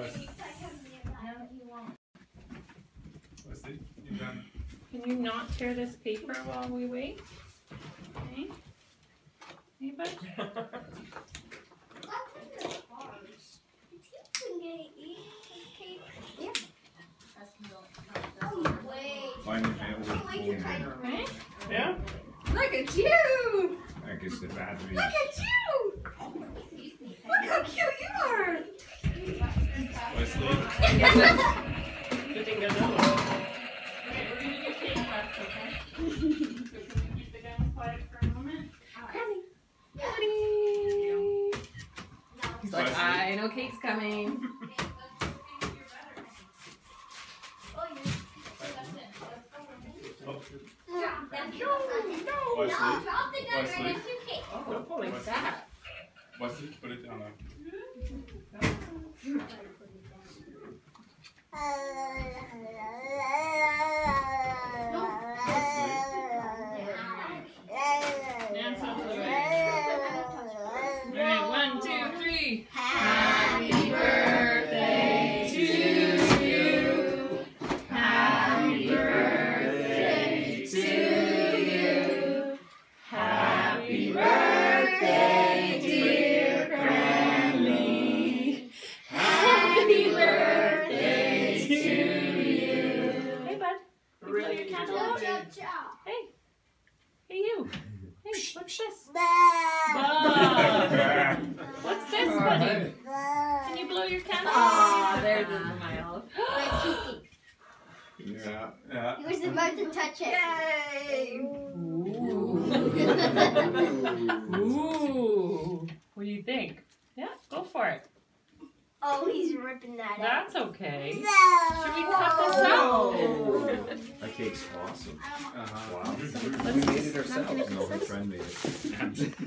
Let's see. You done? Can you not tear this paper while we wait? Okay. Hey, bud. Find the mail with phone there. Okay. Yeah? Look at you! I guess the battery. Look at you! Look how cute you are! Wesley. Good thing there's no one. Okay, we're gonna do cake cuts, okay? So can we keep the guys quiet for a moment? He's like, I know cake's coming. Wesley. Wesley. Oh, don't pull like that. Wesley, put it down there. Hmm? 哈 candle out? Hey. Hey, you. Hey, what's this? Bud. What's this, buddy? Can you blow your candle Aw, ah, there's a smile. Yeah, yeah. You was about to touch it. Yay! Ooh. What do you think? Yeah, go for it. Oh, he's ripping that out. That's okay. No. Should we cut this out? That cake's awesome. Uh-huh. Wow. We made it ourselves. No, this. her friend made it.